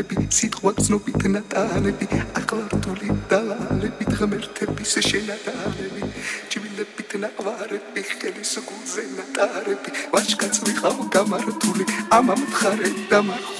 დალალები სიტყვა გზნობით ნატალები ახლა რთული დალალებით ღმერთების შენატალები ჩივილებით ნაყვარები ხელის გულზე ნატარები ვაჩკაც ვიყავ გამართული ამამთხარე დამარხული.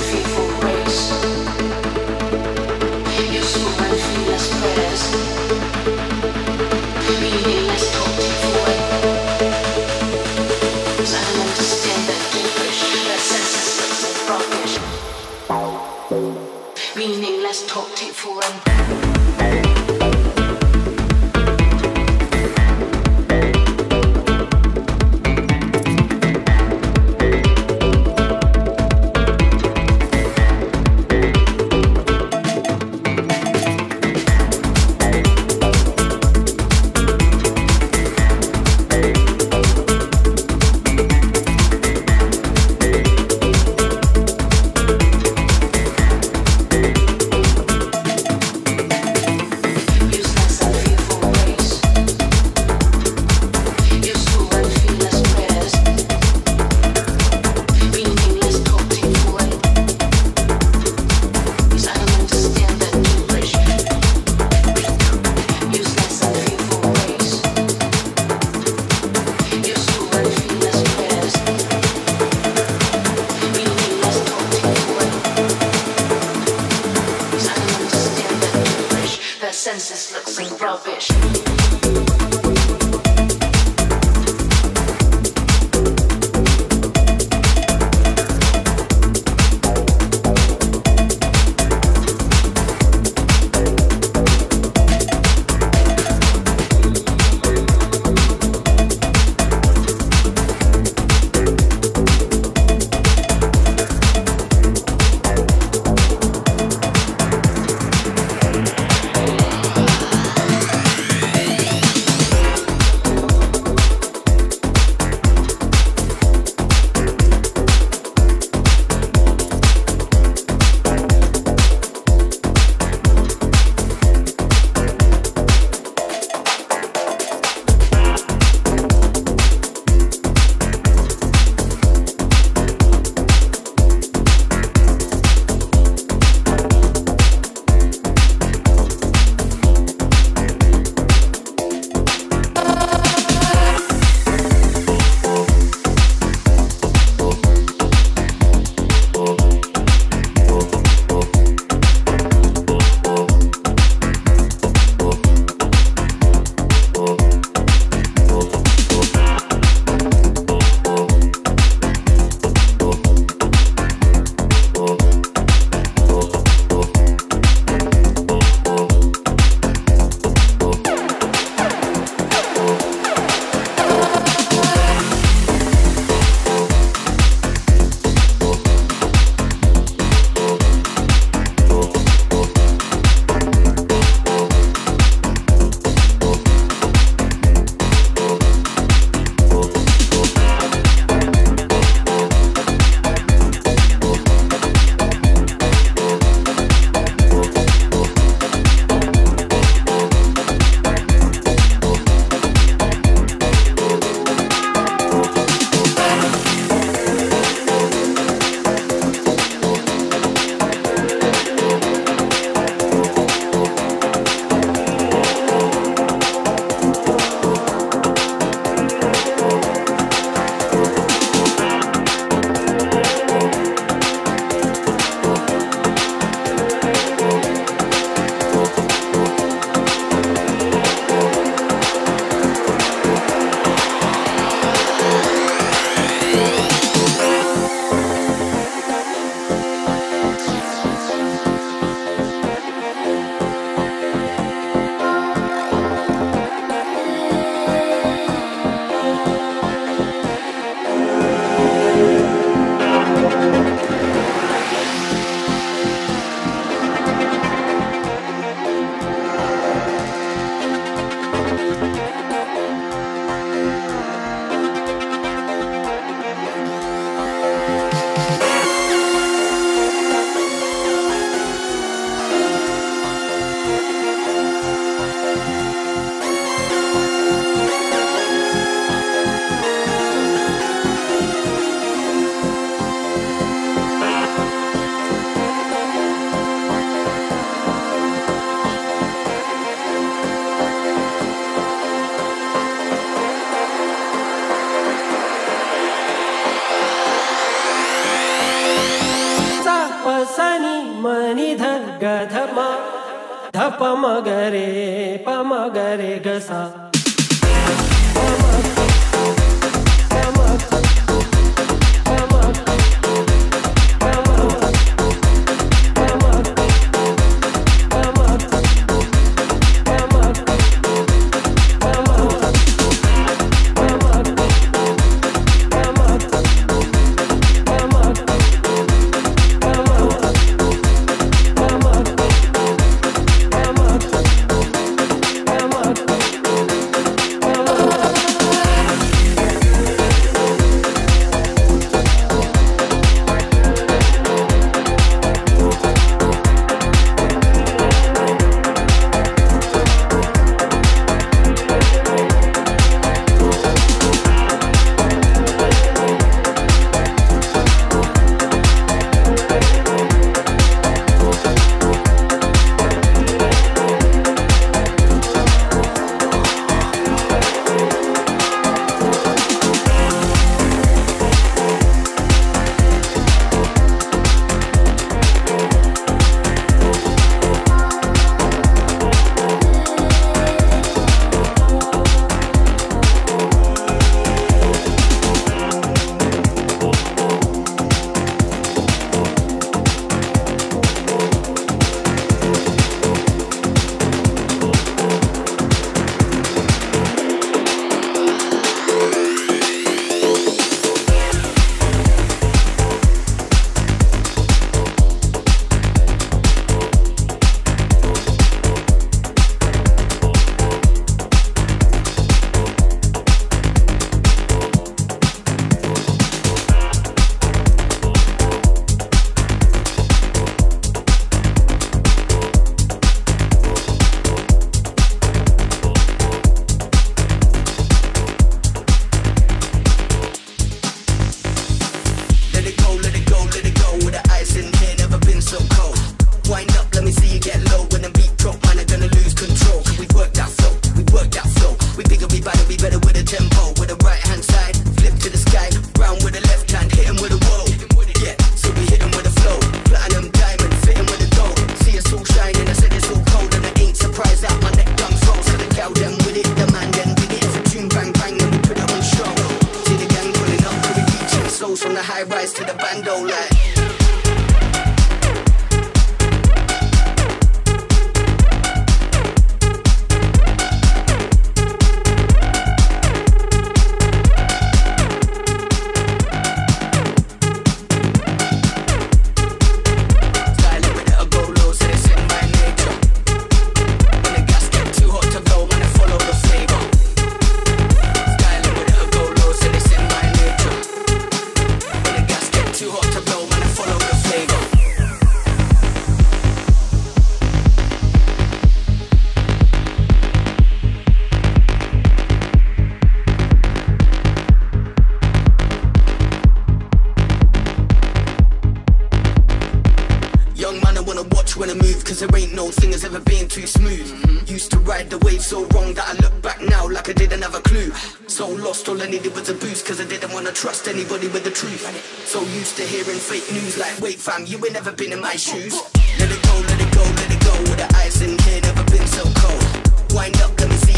Used to ride the wave so wrong that I look back now like I didn't have a clue. So lost, all I needed was a boost, cause I didn't wanna trust anybody with the truth. So used to hearing fake news like, wait fam, you ain't never been in my shoes. Let it go, let it go, let it go, with the ice in here, never been so cold. Wind up, let me see.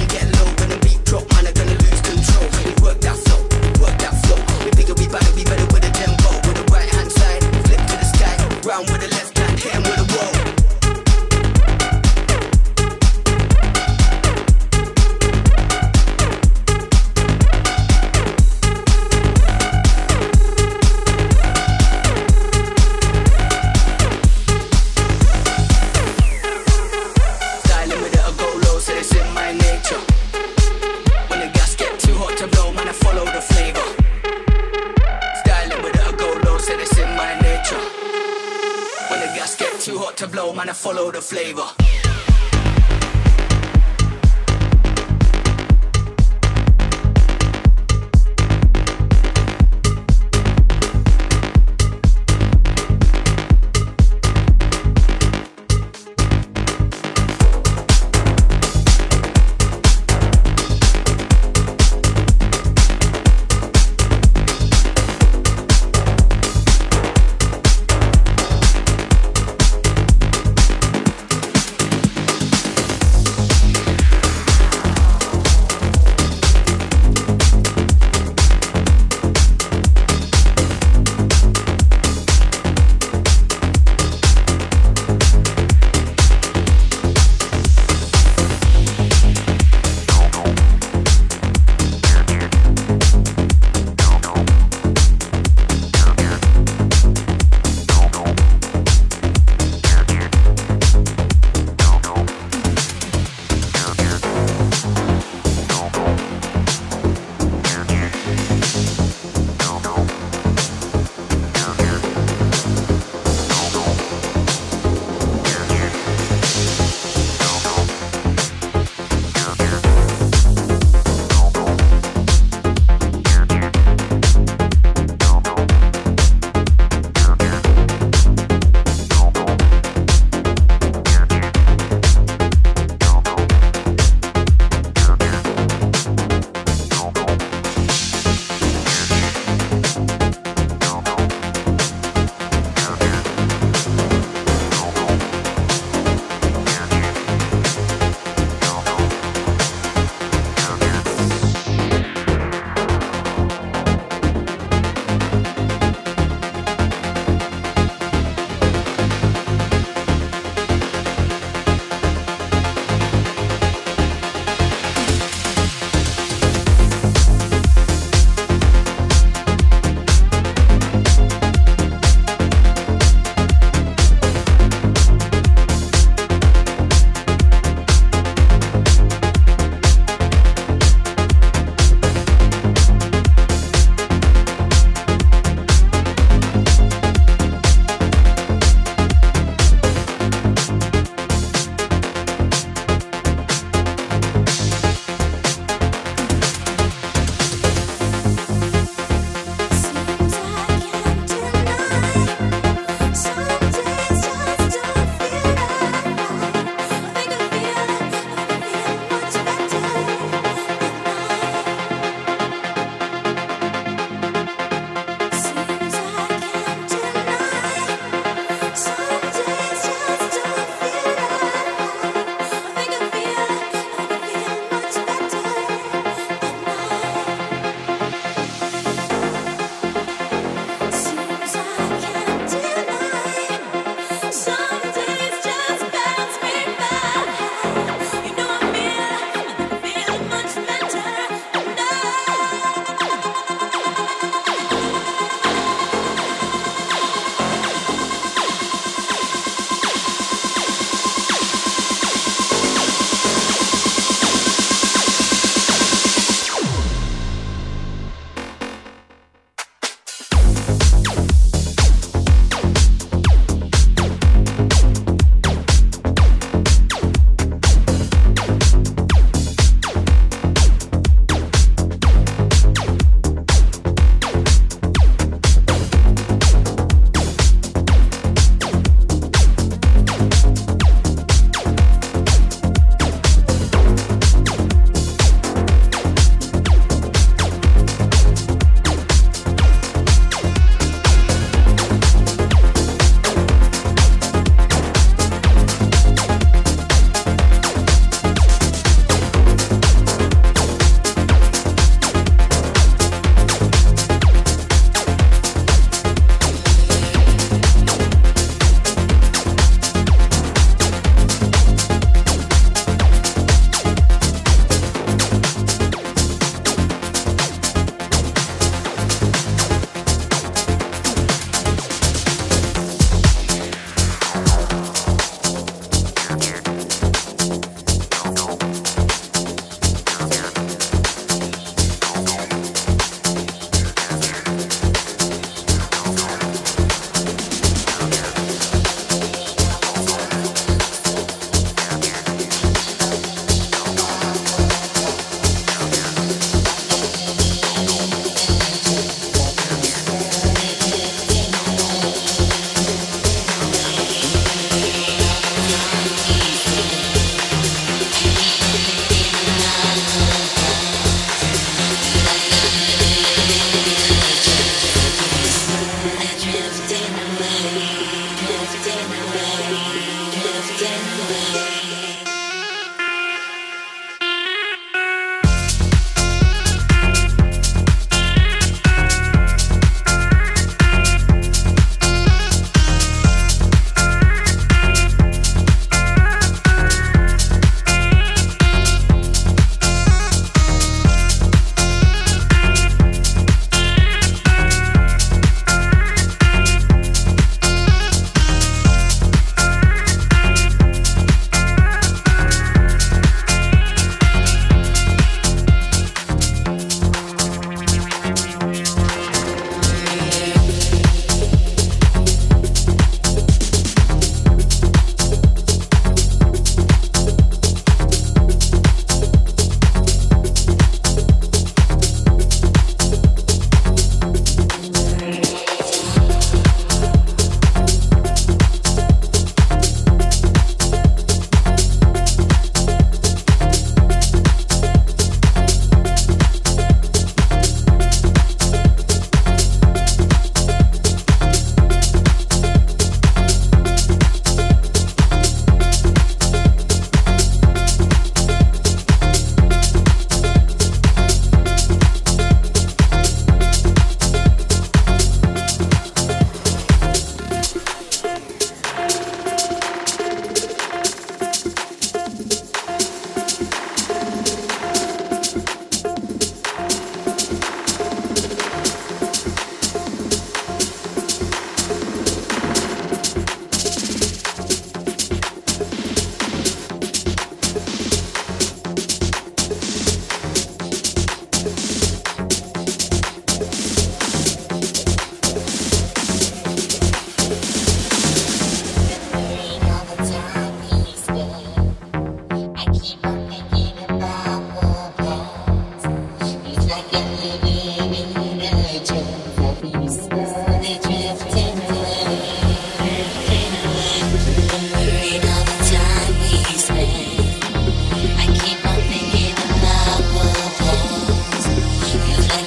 flavor.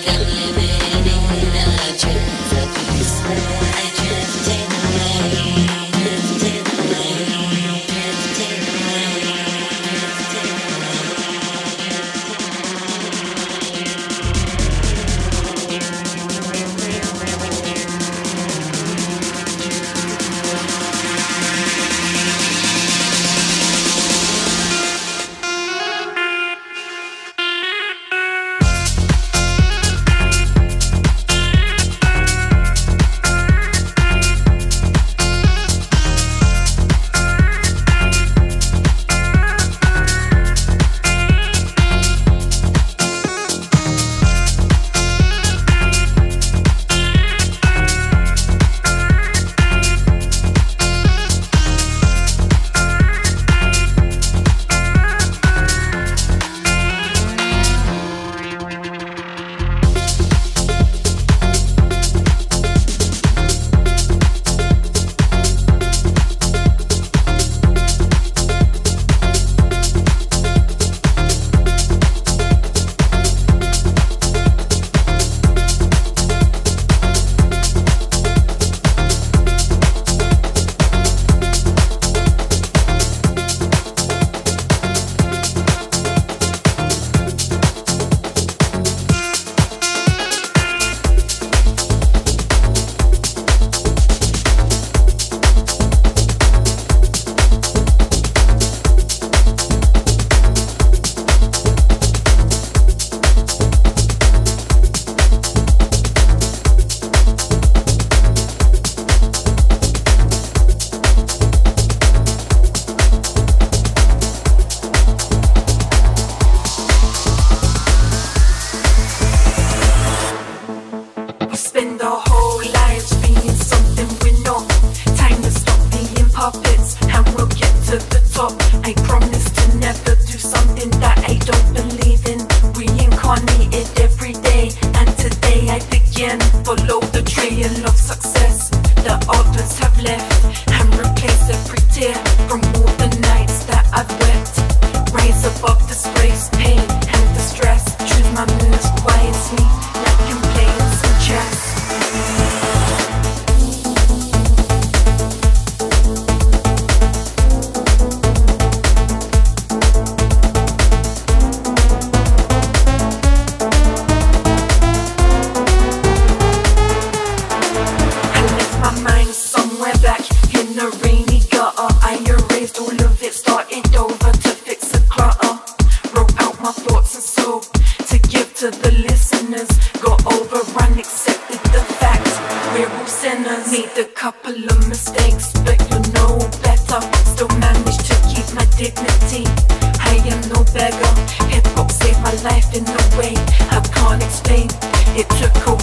I'm live in a dream my thoughts and soul to give to the listeners. Go over unaccepted the facts. We're all sinners. Made a couple of mistakes, but you know better. Still managed to keep my dignity. I am no beggar. Hip hop saved my life in a way I can't explain. It took a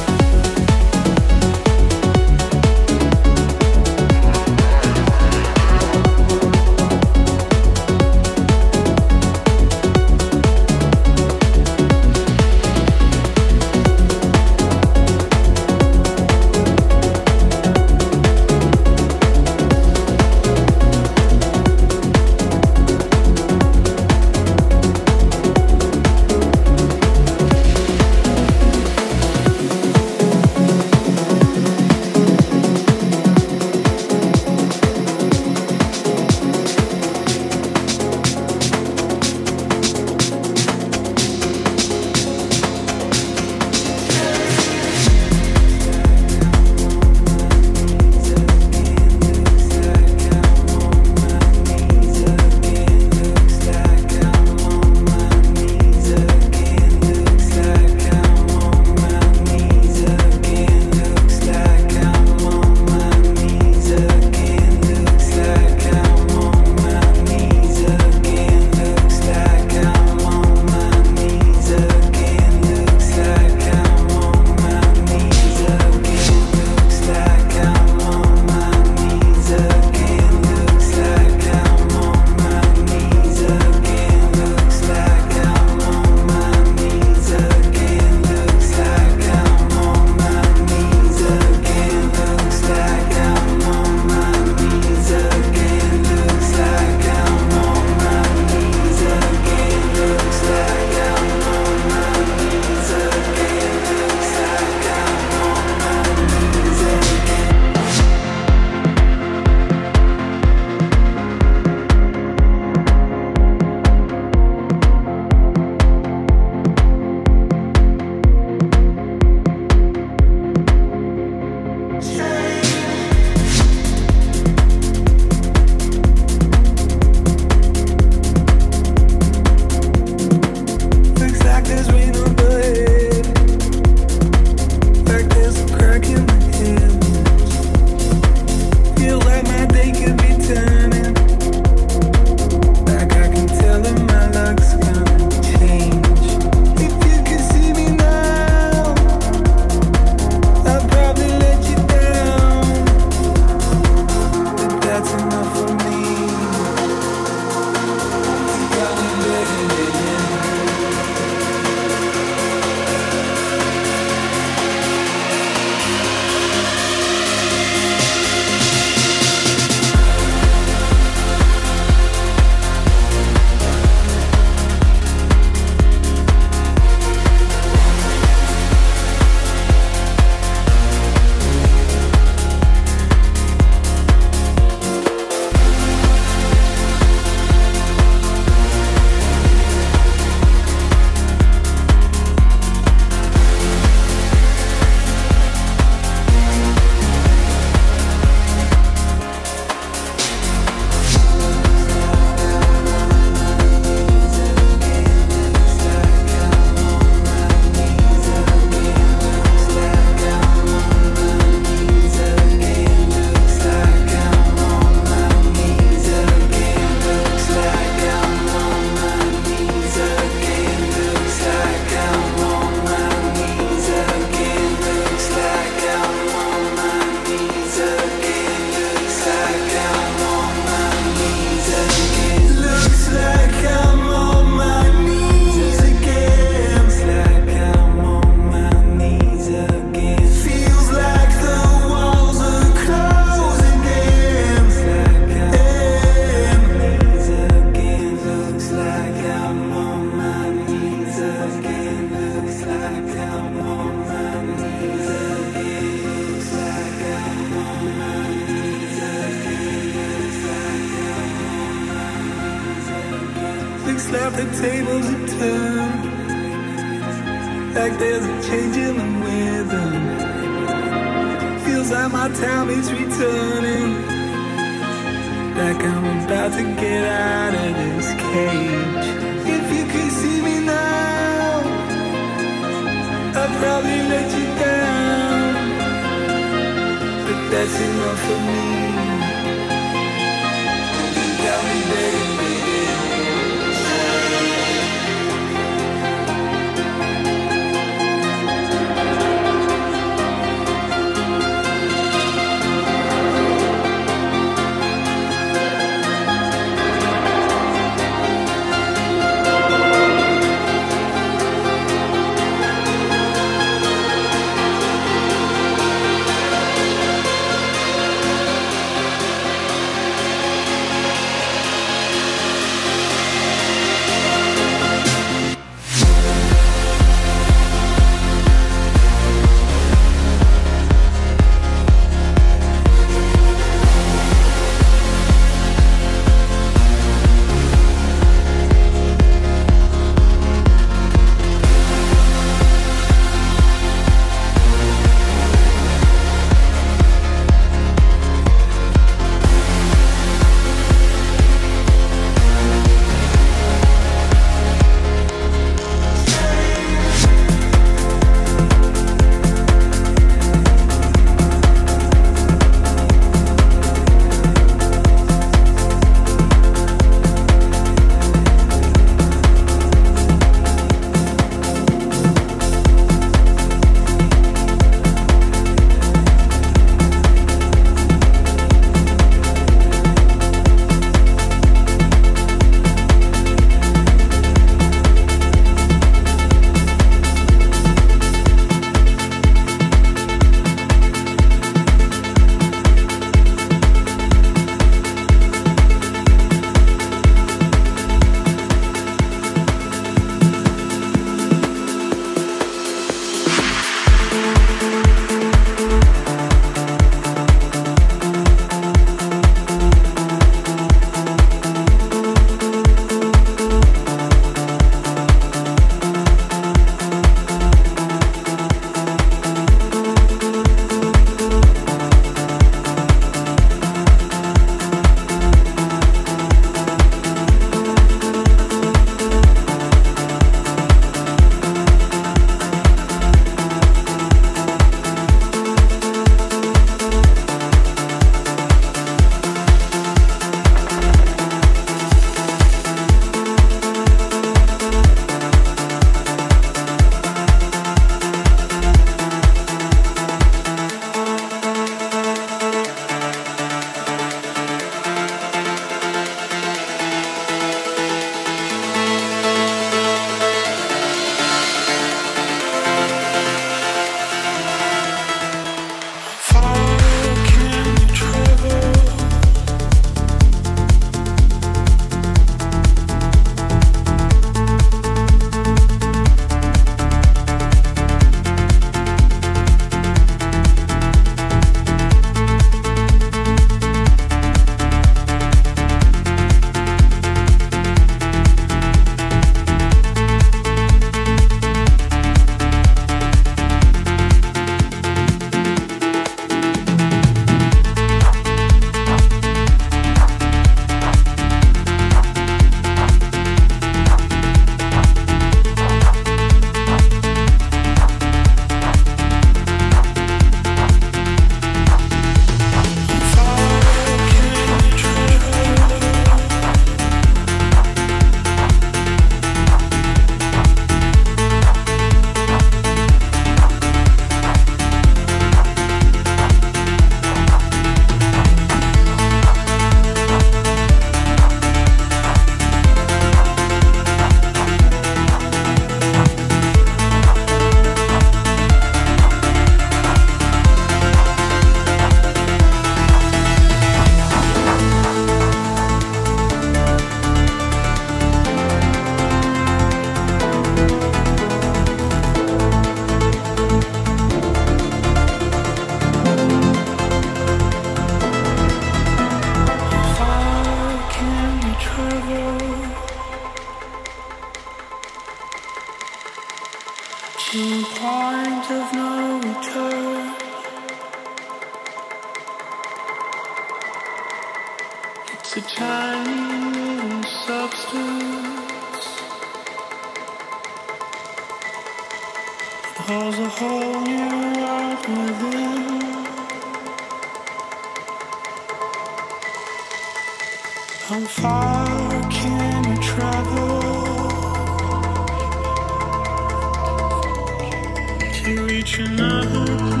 another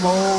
here